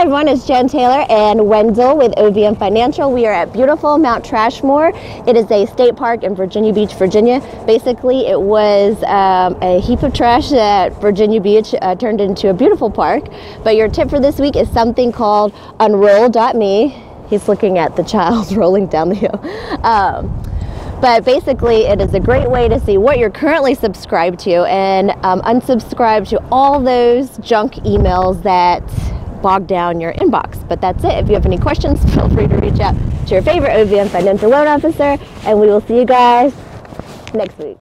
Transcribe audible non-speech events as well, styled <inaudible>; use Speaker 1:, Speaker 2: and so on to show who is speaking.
Speaker 1: Hi everyone, it's Jen Taylor and Wendell with OVM Financial. We are at beautiful Mount Trashmore. It is a state park in Virginia Beach, Virginia. Basically, it was um, a heap of trash that Virginia Beach uh, turned into a beautiful park. But your tip for this week is something called Unroll.me. He's looking at the child <laughs> rolling down the hill. Um, but basically, it is a great way to see what you're currently subscribed to and um, unsubscribe to all those junk emails that bog down your inbox. But that's it. If you have any questions, <laughs> feel free to reach out to your favorite OVM financial loan officer, and we will see you guys next week.